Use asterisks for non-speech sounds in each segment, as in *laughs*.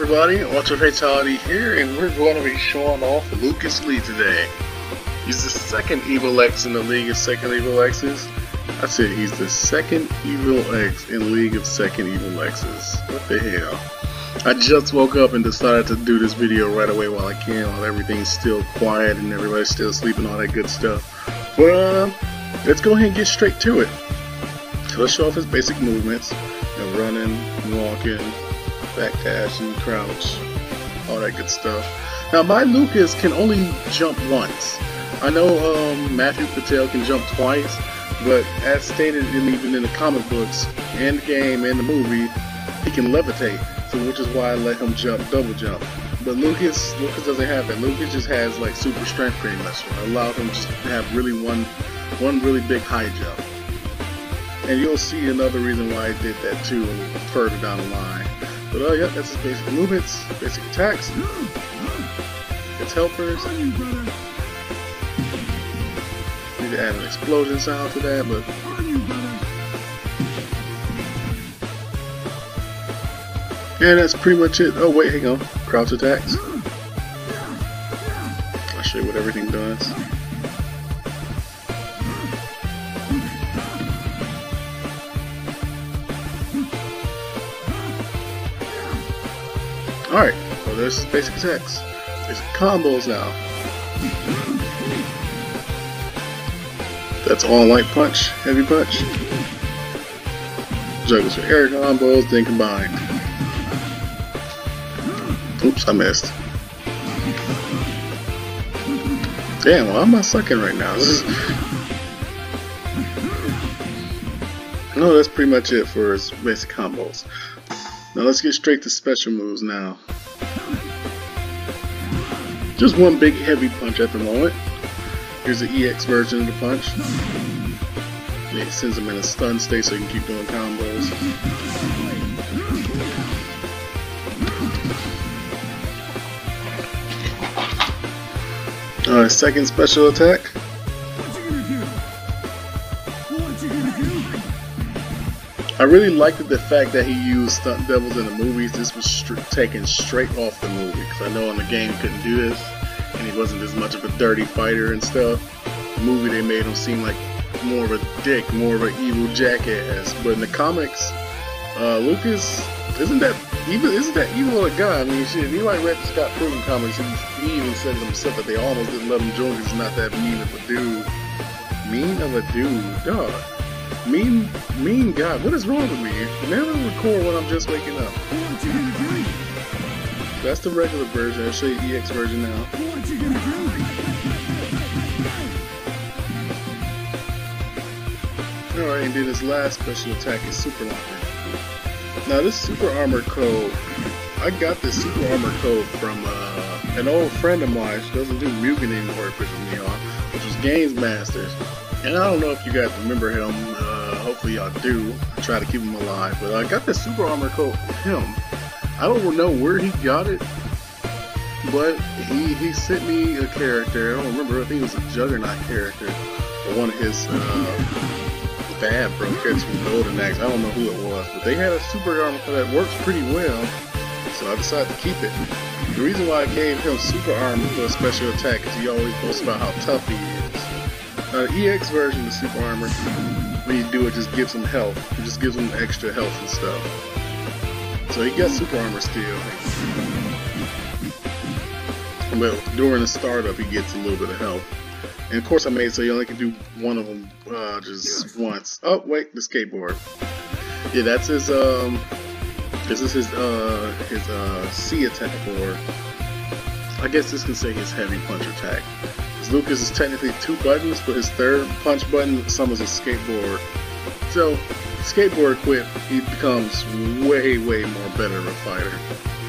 Everybody? Ultra Fatality here and we're going to be showing off Lucas Lee today. He's the second Evil X in the League of Second Evil X's. That's it, he's the second Evil X in League of Second Evil X's. What the hell? I just woke up and decided to do this video right away while I can, while everything's still quiet and everybody's still sleeping, all that good stuff. But uh, let's go ahead and get straight to it. So let's show off his basic movements. Know, running, walking, back dash and crouch, all that good stuff. Now my Lucas can only jump once. I know um, Matthew Patel can jump twice, but as stated in, even in the comic books and the game and the movie, he can levitate. So which is why I let him jump double jump. But Lucas, Lucas doesn't have that. Lucas just has like super strength pretty much. I allowed him just to have really one, one really big high jump. And you'll see another reason why I did that too further down the line. But uh, yeah, that's his basic movements, basic attacks, its helpers. Need to add an explosion sound to that, but yeah, that's pretty much it. Oh wait, hang on, crouch attacks. I'll show you what everything does. Alright, well there's basic attacks. There's combos now. That's all light punch, heavy punch. Juggles for air combos, then combined. Oops, I missed. Damn, why am I sucking right now? This is... *laughs* No, that's pretty much it for his basic combos. Now let's get straight to special moves now. Just one big heavy punch at the moment. Here's the EX version of the punch. It sends him in a stun state so he can keep doing combos. Alright, second special attack. I really liked the fact that he used stunt doubles in the movies. This was taken straight off the movie because I know in the game he couldn't do this, and he wasn't as much of a dirty fighter and stuff. The movie they made him seem like more of a dick, more of an evil jackass. But in the comics, uh, Lucas isn't that even isn't that evil a guy? I mean, shit. If anybody read the Scott Pilgrim comics, he, even said it himself that they almost didn't let him join he's not that mean of a dude. Mean of a dude, dog. Mean, mean God, what is wrong with me? Never record when I'm just waking up. That's the regular version. I'll show you the EX version now. Alright, and then his last special attack is Super Armor. Now this Super Armor code, I got this Super Armor code from uh, an old friend of mine. She doesn't do Mugen anymore, pisses me off, which was Games Masters. And I don't know if you guys remember him. Uh, hopefully y'all do. I try to keep him alive. But I got this super armor code from him. I don't know where he got it. But he, he sent me a character. I don't remember. I think it was a Juggernaut character. Or one of his uh, bad bro characters from Golden Axe. I don't know who it was. But they had a super armor code that works pretty well. So I decided to keep it. The reason why I gave him super armor for a special attack is he always boasts about how tough he is. Uh, EX version of Super Armor, when you do it, just gives him health. It just gives him extra health and stuff. So he got Super Armor still. But during the startup, he gets a little bit of health. And of course, I made so you only can do one of them uh, just once. Oh, wait, the skateboard. Yeah, that's his, um, this is his, uh, his, uh, C attack, or I guess this can say his heavy punch attack. Lucas is technically two buttons, but his third punch button summons a skateboard. So, skateboard equipped, he becomes way, way more better of a fighter.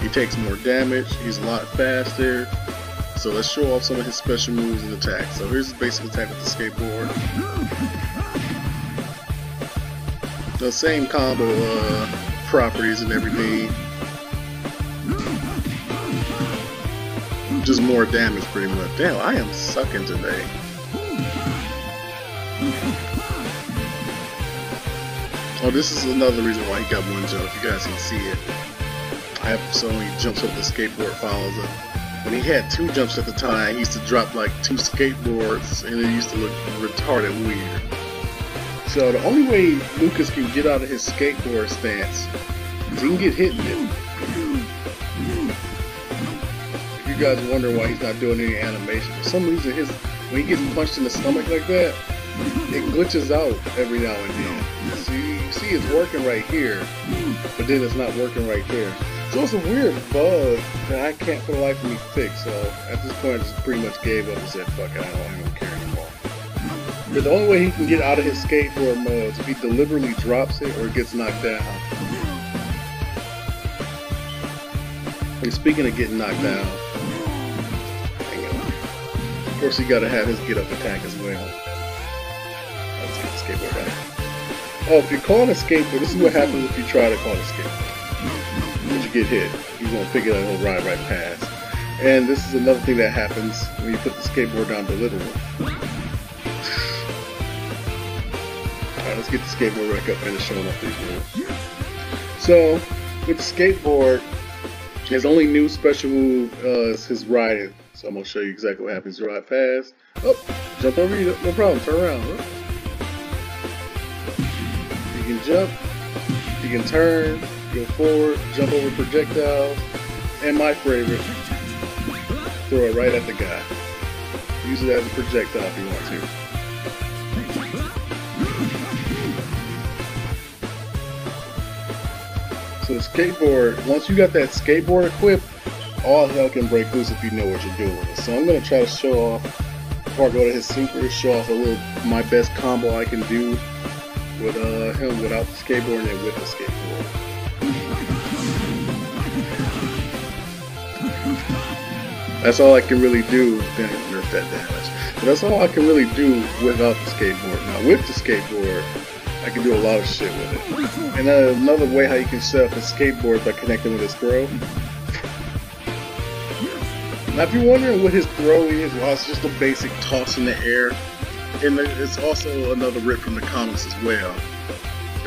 He takes more damage, he's a lot faster. So let's show off some of his special moves and attacks. So here's his basic attack with the skateboard. The same combo uh, properties and everything. Just more damage pretty much. Damn, I am sucking today. Oh, this is another reason why he got one jump. If you guys can see it. I have so he jumps up the skateboard follows up. When he had two jumps at the time, he used to drop like two skateboards and it used to look retarded weird. So the only way Lucas can get out of his skateboard stance is he can get hit in it. Guys wonder why he's not doing any animation, for some reason his when he gets punched in the stomach like that, it glitches out every now and then. See, you see it's working right here, but then it's not working right there. So it's a weird bug that I can't for the life of me fix. So at this point, I just pretty much gave up and said, fuck it, I don't, I don't care anymore. But the only way he can get out of his skateboard mode is if he deliberately drops it or gets knocked down. And speaking of getting knocked down, hang on. Of course, he gotta have his get up attack as well. Let's get the skateboard out. Oh, if you call calling a skateboard, this is what happens if you try to call a skateboard Once you get hit. He's gonna pick it up and ride right past. And this is another thing that happens when you put the skateboard down to little one. Alright, let's get the skateboard back up and showing off these moves. So, with the skateboard, his only new special move uh, is his riding. So I'm gonna show you exactly what happens. Ride past. Oh, jump over you, no problem, turn around. You can jump, you can turn, go forward, jump over projectiles, and my favorite, throw it right at the guy. Use it as a projectile if you want to. The skateboard, once you got that skateboard equipped, all hell can break loose if you know what you're doing. So I'm gonna try to show off before I go to his super, show off a little my best combo I can do with uh, him without the skateboard and with the skateboard. That's all I can really do. Then nerf that damage. But that's all I can really do without the skateboard. Now with the skateboard, I can do a lot of shit with it. And another way how you can set up a skateboard by connecting with his throw. Now if you're wondering what his throw is, well it's just a basic toss in the air. And it's also another rip from the comics as well.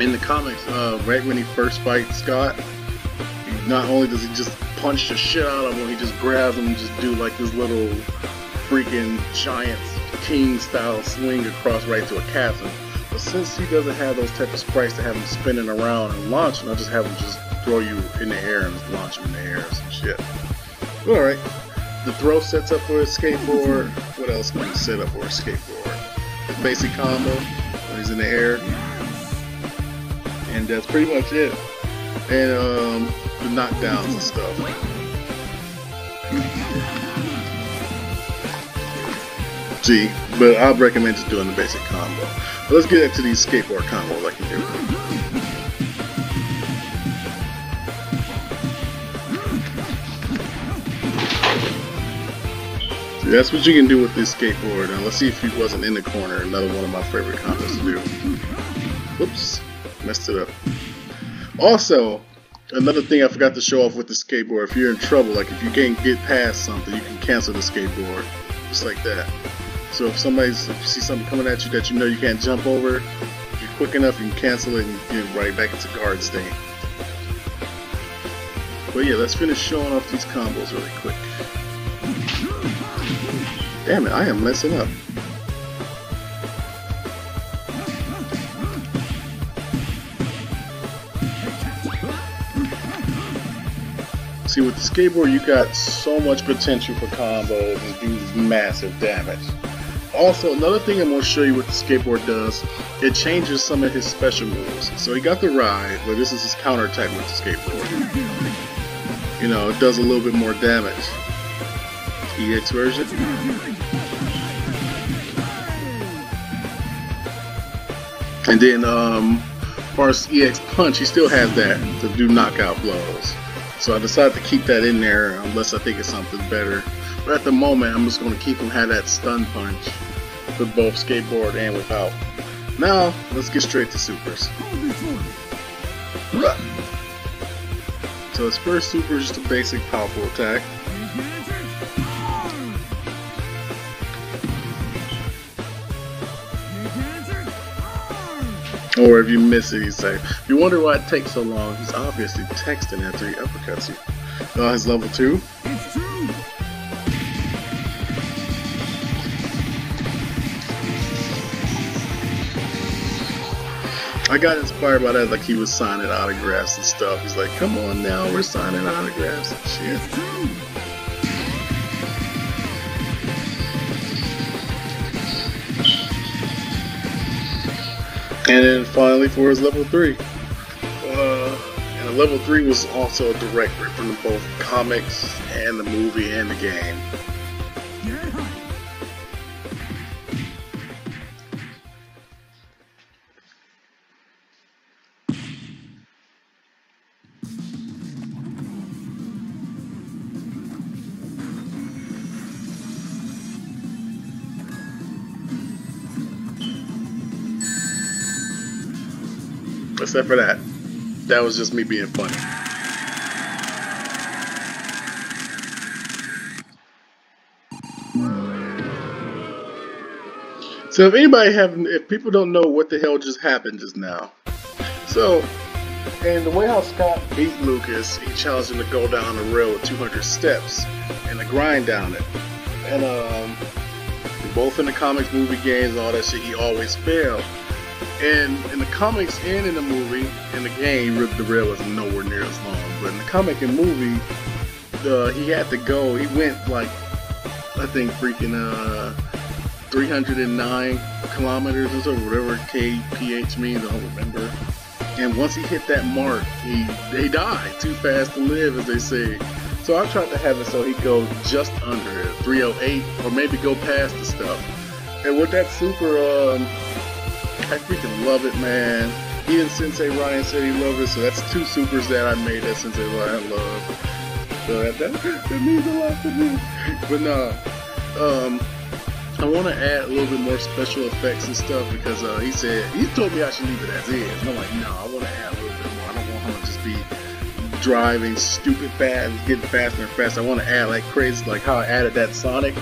In the comics, uh, right when he first fights Scott, not only does he just punch the shit out of him, he just grabs him and just do like this little freaking giant king style swing across right to a chasm. But since he doesn't have those type of sprites to have him spinning around and launching, I'll just have him just throw you in the air and launch you in the air and some shit. Alright. The throw sets up for a skateboard. What else can you set up for a skateboard? The basic combo when he's in the air. And that's pretty much it. And um the knockdowns and stuff. See, but I'd recommend just doing the basic combo. Let's get into these skateboard combos I can do. That's what you can do with this skateboard. Now let's see if he wasn't in the corner. Another one of my favorite combos to do. Whoops, messed it up. Also, another thing I forgot to show off with the skateboard, if you're in trouble, like if you can't get past something, you can cancel the skateboard. Just like that. So if somebody's, if you see something coming at you that you know you can't jump over, if you're quick enough, you can cancel it and get right back into guard state. But yeah, let's finish showing off these combos really quick. Damn it, I am messing up. See, with the skateboard, you got so much potential for combos and do massive damage. Also, another thing I'm going to show you what the skateboard does, it changes some of his special moves. So he got the ride, but this is his counter type with the skateboard. You know, it does a little bit more damage. EX version. And then, um, as EX Punch, he still has that to do knockout blows. So I decided to keep that in there unless I think it's something better. But at the moment, I'm just going to keep him have that stun punch with both skateboard and without. Now, let's get straight to supers. So his first super is just a basic powerful attack. Or if you miss it, he's like, you wonder why it takes so long. He's obviously texting after he uppercuts you. Uh, his level 2. I got inspired by that, like he was signing autographs and stuff. He's like, come on now, we're signing autographs and shit. And then finally for his level 3. Uh, and the level 3 was also a direct rip from both comics and the movie and the game. Except for that. That was just me being funny. So if anybody have, if people don't know what the hell just happened just now, so, and the way how Scott beat Lucas, he challenged him to go down the rail with 200 steps and to grind down it, and um, both in the comics, movie, games, all that shit, he always failed. And in the comics and in the movie, in the game, the rail was nowhere near as long. But in the comic and movie, uh, he had to go. He went like, I think, freaking uh, 309 kilometers or so, whatever kph means. I don't remember. And once he hit that mark, he they died. Too fast to live, as they say. So I tried to have it so he go just under it, 308, or maybe go past the stuff. And with that super, um, I freaking love it, man. Even Sensei Ryan said he loved it, so that's two supers that I made that Sensei Ryan loved. So that, that, that means a lot to me. But no, um, I want to add a little bit more special effects and stuff because uh, he said he told me I should leave it as is. And I'm like, no, I want to add a little bit more. I don't want him to just be driving stupid fast, and getting faster and faster. I want to add like crazy, like how I added that Sonic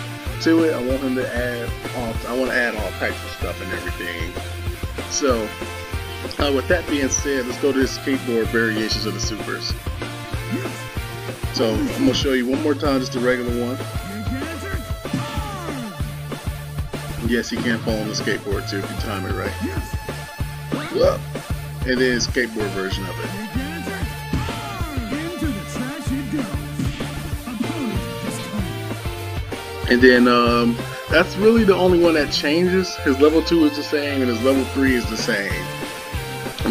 to it. I want him to add all. I want to add all types of stuff and everything. So, uh, with that being said, let's go to the skateboard variations of the supers. So I'm gonna show you one more time, just the regular one. Yes, he can fall on the skateboard too if you time it right. Well, it is skateboard version of it. Gigantic. Into the trash it goes. Opponent discarded. And then um, that's really the only one that changes. His level two is the same, and his level three is the same.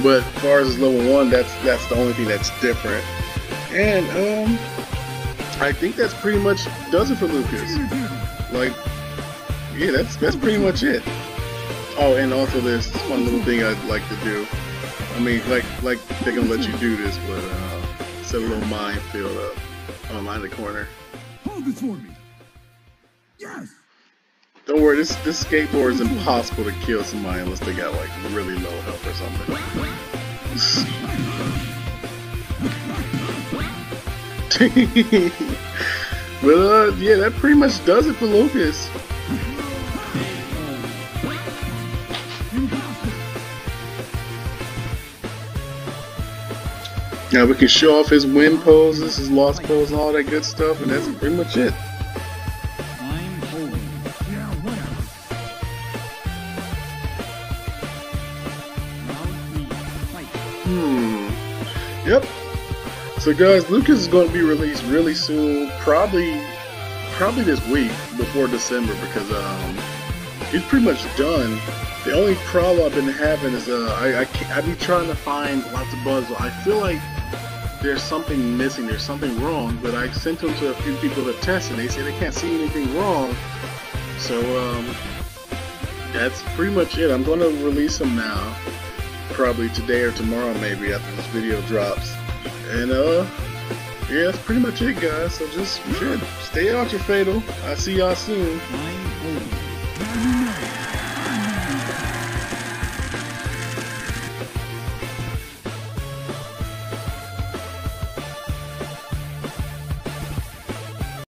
But as far as his level one, that's that's the only thing that's different. And um, I think that's pretty much does it for Lucas. Like, yeah, that's that's pretty much it. Oh, and also there's this one little thing I'd like to do. I mean, like like they're gonna let you do this, but uh, set a little minefield up on the corner. Hold this for me. Yes. Don't worry, this this skateboard is impossible to kill somebody unless they got like really low health or something. *laughs* but uh, yeah, that pretty much does it for Lucas. Now we can show off his win poses, his lost pose, and all that good stuff, and that's pretty much it. Hmm. Yep. So guys, Lucas is going to be released really soon, probably, probably this week before December because um, he's pretty much done. The only problem I've been having is uh, I I, can't, I be trying to find lots of bugs. I feel like there's something missing, there's something wrong. But I sent them to a few people to test, and they say they can't see anything wrong. So um, that's pretty much it. I'm going to release them now, probably today or tomorrow, maybe after this video drops. And uh, yeah, that's pretty much it, guys. So just stay Ultra Fatal. I'll see y'all soon.